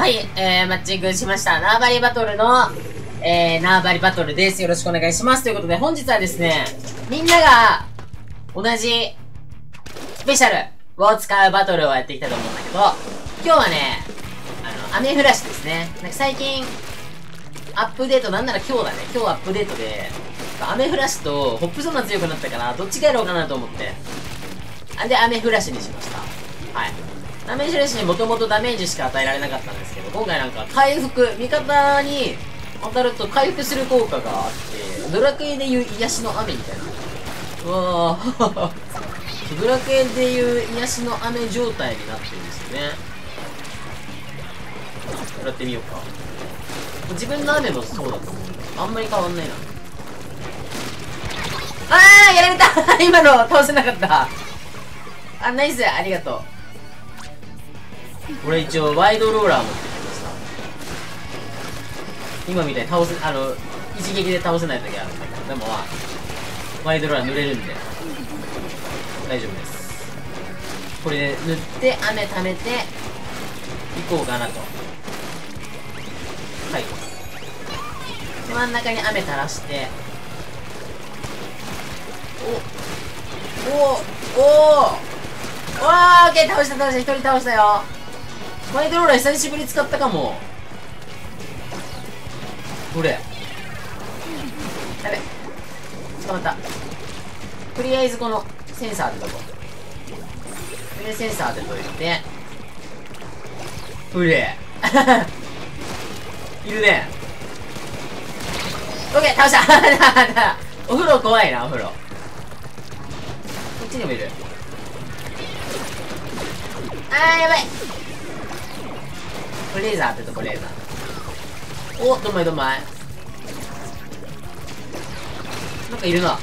はい、えー、マッチングしました。縄張りバトルの、えー、縄張りバトルです。よろしくお願いします。ということで、本日はですね、みんなが、同じ、スペシャルを使うバトルをやっていきたいと思うんだけど、今日はね、あの、雨降らしですね。なんか最近、アップデート、なんなら今日だね。今日アップデートで、雨降らしとホップゾーンが強くなったから、どっちがやろうかなと思って。あ、で、雨降らしにしました。はい。ダメージレシにもともとダメージしか与えられなかったんですけど、今回なんか回復、味方に当たると回復する効果があって、ドラクエでいう癒しの雨みたいな。うわぁ ドラクエでいう癒しの雨状態になってるんですよね。やってみようか。自分の雨もそうだと思うんだあんまり変わんないな。あーやられた 今の倒せなかったあ、ナイスありがとう。俺一応ワイドローラー持ってきました。今みたいに倒せあの一撃で倒せない時あるんだけどでもまあワイドローラー塗れるんで大丈夫です。これで塗って雨溜めていこうかなと。はい。真ん中に雨垂らして。おおおおおーオッケー倒した倒した。一人倒したよ。マイドローラー久しぶり使ったかも。これ。やべ捕まった。とりあえずこのセンサー当てとこうでセンサー当てといてうれ。いるね。オッケー倒した。お風呂怖いなお風呂。こっちにもいる。あーやばい。これレーザーってとこレーザーおどんまいどんまいなんかいるな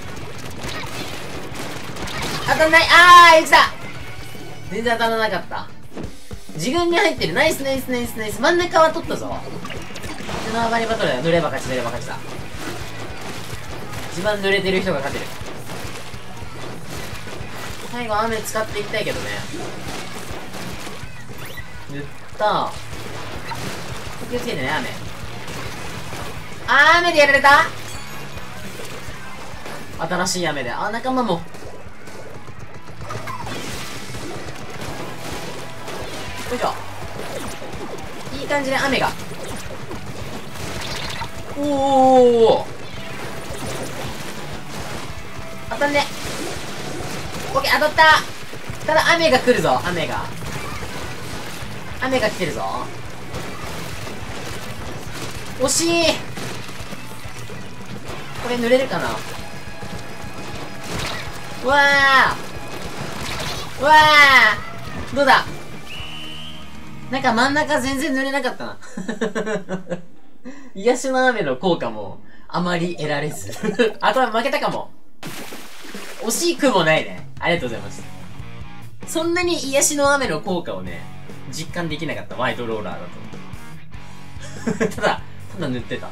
当たんないあーいた全然当たらなかった自分に入ってるナイスナイスナイスナイス真ん中は取ったぞ縄張りバトルだよ濡れば勝ち濡れば勝ちだ一番濡れてる人が勝てる最後雨使っていきたいけどね塗った気をつけてね、雨。あー、雨でやられた？新しい雨で。あ、仲間も。よいしょ。いい感じで雨が。おお当たんね。オッケー、当たったただ雨が来るぞ、雨が。雨が来てるぞ。惜しいこれ濡れるかな？うわーうわーどうだ？なんか真ん中全然濡れなかったな。癒しの雨の効果もあまり得られず あとは負けたかも。惜しくもないね。ありがとうございます。そんなに癒しの雨の効果をね、実感できなかった、ワイドローラーだと。ただ、ただ塗ってた。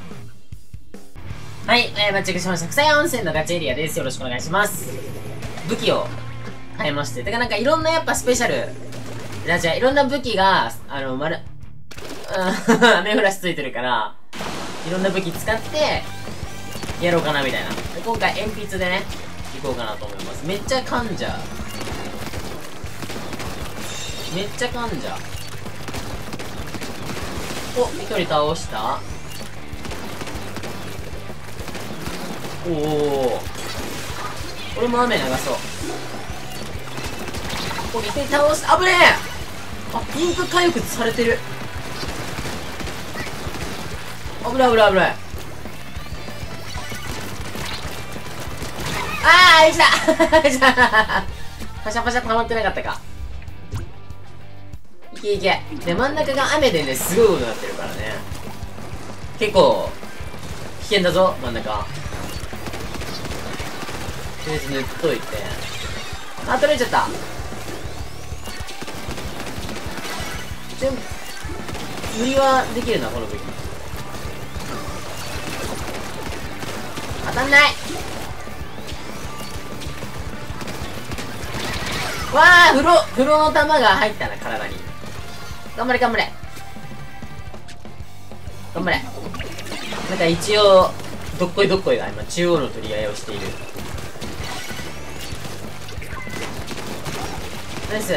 はい、えー、マッチングしました。草屋温泉のガチエリアです。よろしくお願いします。武器を変えまして。てかなんかいろんなやっぱスペシャル、じゃいろんな武器が、あの、まる、うん、雨降らしついてるから、いろんな武器使って、やろうかなみたいな。で今回鉛筆でね、行こうかなと思います。めっちゃ噛んじゃう。めっちゃ噛んじゃう。お、一人倒したおお俺も雨流そう。これ一回倒して危ねえ。あピンク回復されてる。危ない危ない危ない。ああ来た パシャパシャ溜まってなかったか。いけいけ。で真ん中が雨でねすごいことになってるからね。結構危険だぞ真ん中。とりあえず塗っといて。あ取れちゃった。全部無理はできるなこの武器。当たんない。わあ風呂風呂の玉が入ったな体に。頑張れ頑張れ。頑張れ。なんか一応どっこいどっこいが今中央の取り合いをしている。ナイス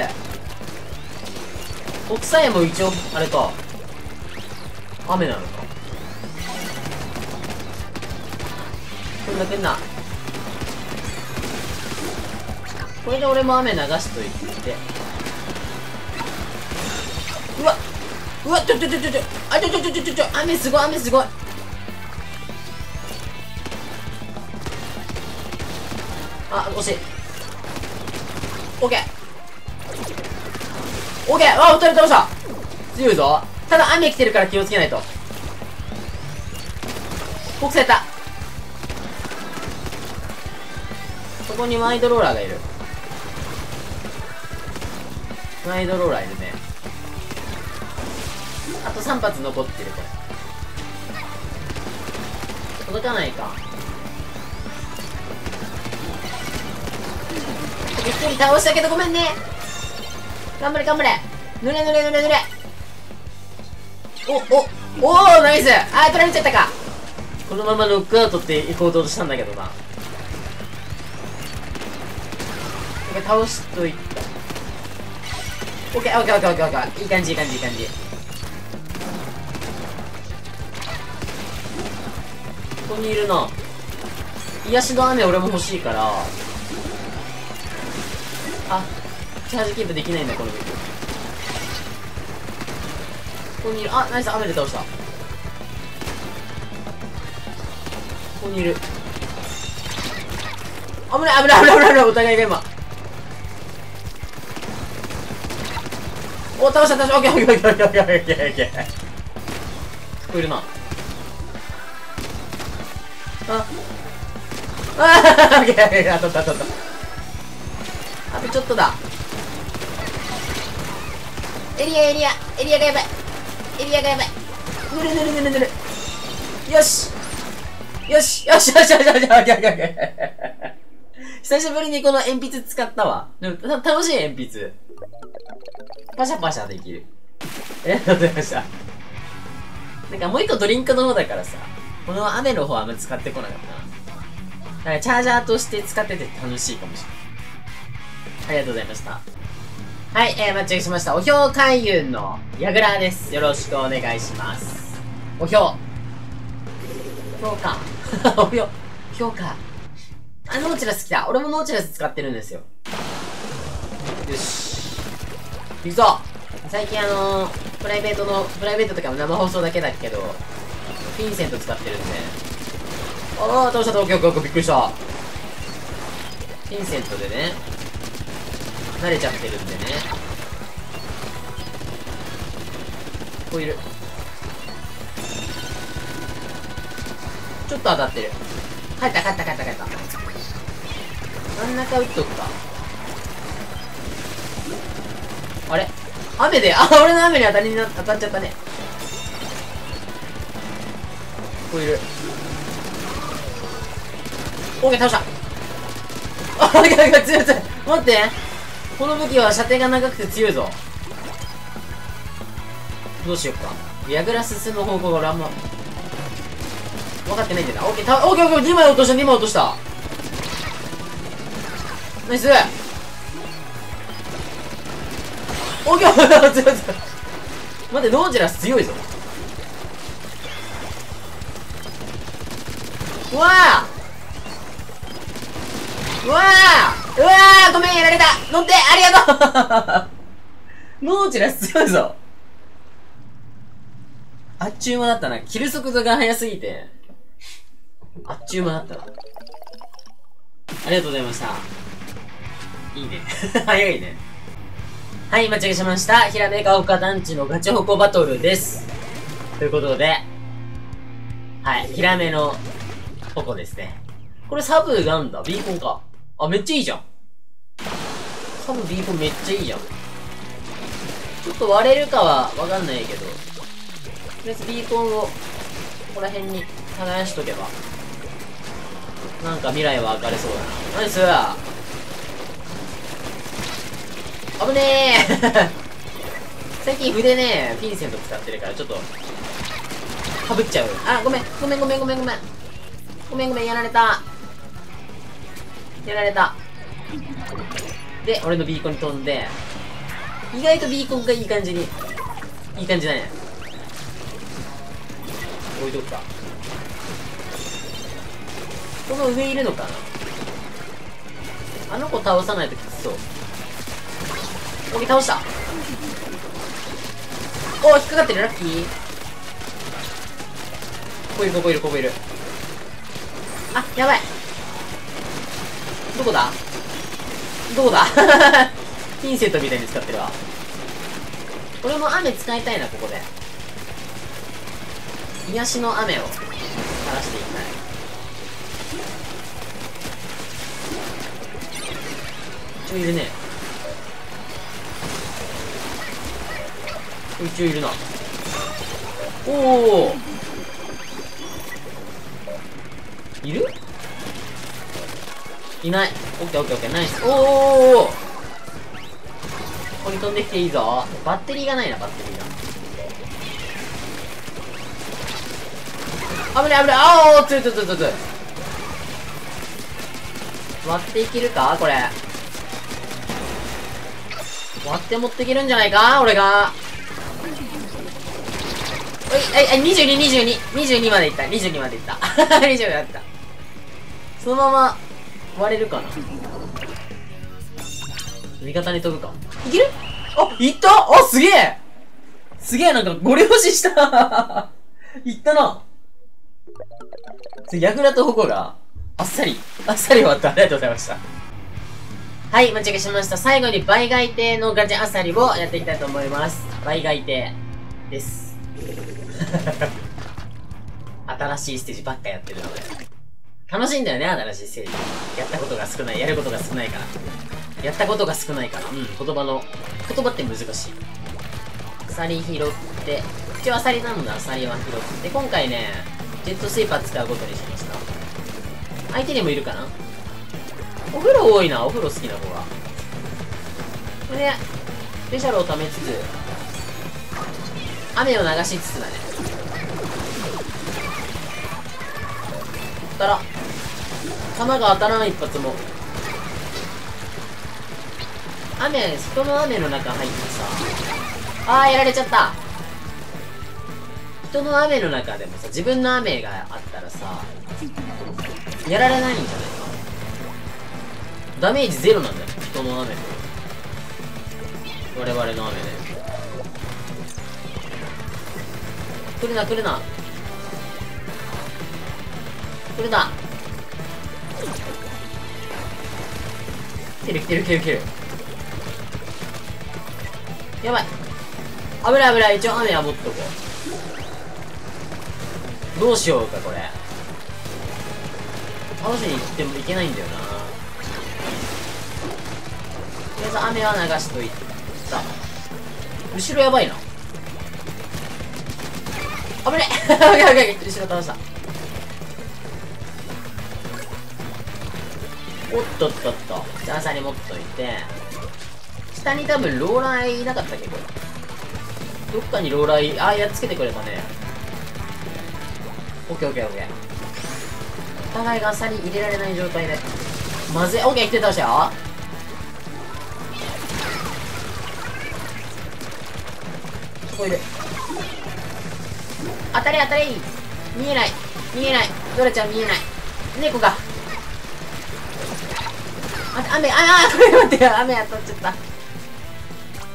国際も一応あれか。雨なのか。来んな来んな。これで俺も雨流しといて。うわうわちょちょちょちょちょあちょちょちょちょちょちょ雨すごい雨すごい。あ惜しい。オッケー。オッケー。あ二人倒した。強いぞ。ただ雨来てるから気をつけないと。国された。そこにワイドローラーがいる。ワイドローラーいるね。あと3発残ってるこれ届かないか。びっくり倒したけどごめんね。頑張れ頑張れ。ぬれぬれぬれぬれ。おおおおナイス。あー取られちゃったか。このままノックアウトっていこうとしたんだけどな。倒しといたオッケーオッケーオッケーオッケーオッケー。いい感じいい感じいい感じ。ここにいるな。癒しの雨俺も欲しいから。あチャージキープできないんだこの武器ここにいる。あナイス雨で倒した。ここにいる。危ない危ない危ない危ない危ないお互いが今。お倒した倒した。オッケーオッケーオッケーオッケーオッケーオッケーオッケー。聞こえるな。あ。あオッケーオッケー当たった当たった。あとちょっとだ。エリアエリアエリアがやばいエリアがやばいぬるぬるぬるぬるよしよしよしよしよしよしよしよしよし久しぶりにこの鉛筆使ったわ。でも楽しい鉛筆。パシャパシャできる。ありがとうございました？なんかもう一個ドリンクの方だからさ、この雨の方はあんまり使ってこなかったな。だからチャージャーとして使ってて楽しいかもしれない。ありがとうございました。はい、えー、マッチングしました。おひょう開運の矢倉です。よろしくお願いします。おひょう。ひょうか。おひょう。ひょうか。あ、ノーチラス来た。俺もノーチラス使ってるんですよ。よし。行くぞ最近あのー、プライベートの、プライベートとかも生放送だけだけど、フィンセント使ってるんで。ああ、倒した、東京、京、びっくりした。フィンセントでね、慣れちゃってるんでね。ここいる。ちょっと当たってる。帰った帰った帰った帰った。真ん中打っとくか。あれ？雨で、あ、俺の雨に当たりにな、当たっちゃったね。ここいる。オーケー倒したあ、いやいや、強い強い。待って。この武器は射程が長くて強いぞ。どうしよっか。矢倉進む方向が俺あんま、分かってないんだよな。オッケー、た、オッケーオッケー、2枚落とした、2枚落とした。ナイスオッケー、強い強い。待って、ノージラス強いぞ。うわあうわあうわあごめん、やられた乗ってありがとうノーチラス強いぞあっちゅう間だったな。切る速度が速すぎて。あっちゅう間だったな。ありがとうございました。いいね。早いね。はい、間違えしました。ひらめかおか団地のガチホコバトルです。ということで、はい、ひらめのホコですね。これサブなんだビーコンか。あ、めっちゃいいじゃん。サブビーコンめっちゃいいじゃん。ちょっと割れるかはわかんないけど、とりあえずビーコンをここら辺に耕しとけば、なんか未来は明るそうだな。ナイス危ねえ 最近筆ね、ピンセント使ってるからちょっと、かぶっちゃう。あ、ごめん、ごめん、ごめん、ごめん、ごめん。ごめん、ごめん、やられた。やられた。で、俺のビーコンに飛んで、意外とビーコンがいい感じに、いい感じだね。置いとくか。この上いるのかなあの子倒さないときつそう。OK、倒した。お引っかかってる、ラッキー。ここいる、ここいる、ここいる。あ、やばい。どこだ？どこだ？ピンセットみたいに使ってるわ。俺も雨使いたいな、ここで。癒しの雨を垂らしていきたい。一応いるね。一応いるな。おおいる？いない。オッケーオッケーオッケー、ナイス。おーおここに飛んできていいぞ。バッテリーがないな、バッテリーが。危ない危ないあおついついついつい割っていけるかこれ。割って持っていけるんじゃないか俺が。えい、えい、22、22、22までいった。22までいった。22までいった。そのまま割れるかな味方に飛ぶか。いける？あ、いった？あ、すげえすげえなんかご了承した いったなヤグラとホコが、あっさり、あっさり終わった。ありがとうございました。はい、間違えしました。最後に倍外亭のガチャあさりをやっていきたいと思います。倍外亭です。新しいステージばっかやってるので。楽しいんだよね、新しいステージ。やったことが少ない、やることが少ないから。やったことが少ないから。うん、言葉の、言葉って難しい。アサリ拾って、一応アサリなのでアサリは拾って、今回ね、ジェットスイーパー使うことにしました。相手にもいるかな？お風呂多いな、お風呂好きな子が。これで、スペシャルを貯めつつ、雨を流しつつだね。ったら、弾が当たらない一発も。雨、人の雨の中入ってさ。あー、やられちゃった。人の雨の中でもさ、自分の雨があったらさ、やられないんじゃないかダメージゼロなんだよ、人の雨我々の雨で。来るな、来るな。来るな。来てる来てる来てる来てる。やばい。危ない危ない。一応雨は持っとこう。どうしようかこれ。倒しに行ってもいけないんだよな。とりあえず雨は流しといた。後ろやばいな。危ねえ危ない危ない後ろ倒した。おっとっとっと。じゃあ、朝に持っといて。下に多分ローラーいなかったっけ？これ。どっかにローラーああ、やっつけてくれたね。オッケーオッケーオッケー。お互いがアサリ入れられない状態で。まずい。オッケー、来て倒したよ。ここいる。当たり当たり見えない見えないドラちゃん見えない猫が、雨、ああ、これ待って、雨当たっちゃった。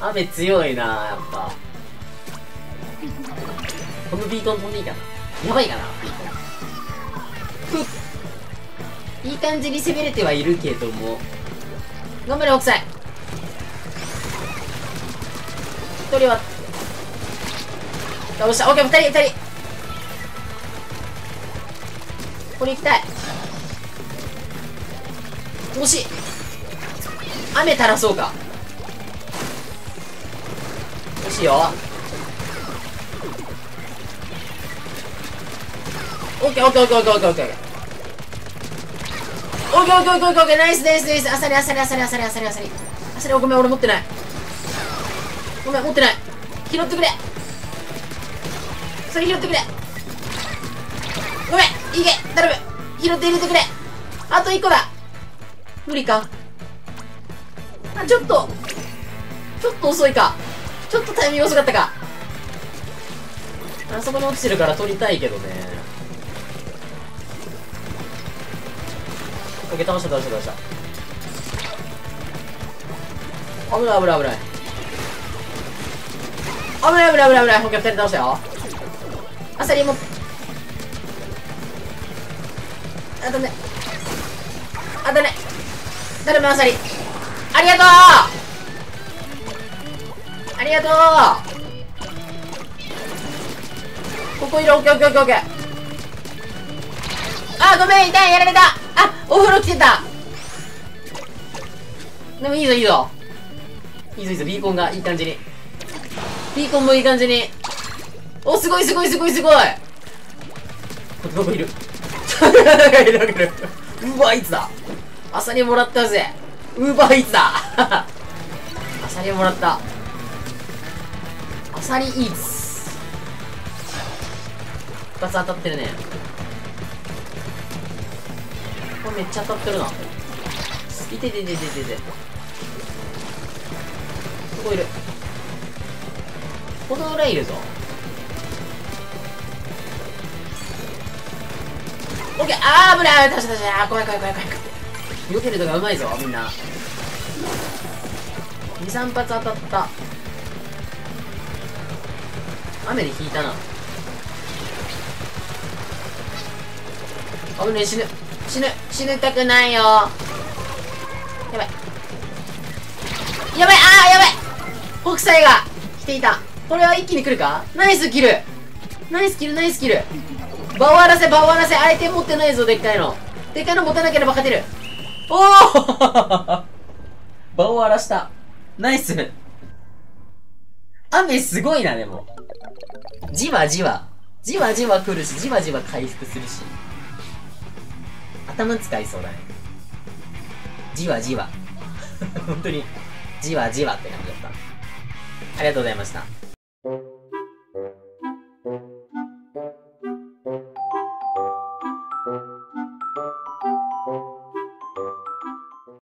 雨強いなやっぱ。このビートン飛んでいいかなやばいかなビートン。ふっ。いい感じに攻めれてはいるけども。頑張れ、北斎。一人は、倒した。オッケー、二人、二人。ここに行きたい。惜しい。雨垂らそうか。惜しいよ。オッケーオッケーオッケーオッケーオッケーオッケーオッケー。オッケーオッケーオッケーナイスナイスナイス。あさりあさりあさりあさりあさりあさり。あさりごめん俺持ってない。ごめん持ってない。拾ってくれ。それ拾ってくれ。ごめんいけ。頼む。拾って入れてくれ。あと1個だ。無理か。あ、ちょっと、ちょっと遅いか。ちょっとタイミング遅かったか。あそこに落ちてるから取りたいけどね。オッケー、倒した倒した倒した。危ない危ない危ない。危ない危ない危ない危ない。オッケー、二人倒したよ。あさりも。あとね。あとね。誰もあさり。ありがとう。ありがとう。ここいる。オッケーオッケーオッケーオッケー。あごめん。痛い。やられた。あお風呂来てた。でもいいぞいいぞ。いいぞいいぞ。ビーコンがいい感じに。ビーコンもいい感じに。おすごいすごいすごいすごい。どこ いる。いるいるうわいつだ。アサリもらったぜ。ウーバーイーツだ。アサリをもらった。アサリイーツ。2つ当たってるね。これめっちゃ当たってるな。いててててててここいる。この裏いるぞ。オッケー。あー危ない。確かにあー怖い怖い怖い怖い。避けるのがうまいぞみんな。23発当たった。雨で引いたな。危ねえ死ぬ。死ぬ死ぬたくないよ。やばい。やばいああやばい。北斎が来ていた。これは一気に来るか？ナイスキル。ナイスキルナイスキル。場を荒らせ場を荒らせ。相手持ってないぞでっかいの。でっかいの持たなければ勝てる。おお 場を荒らした。ナイス。雨すごいな、でも。じわじわ。じわじわ来るし、じわじわ回復するし。頭使いそうだね。じわじわ。本当に、じわじわって感じだった。ありがとうございました。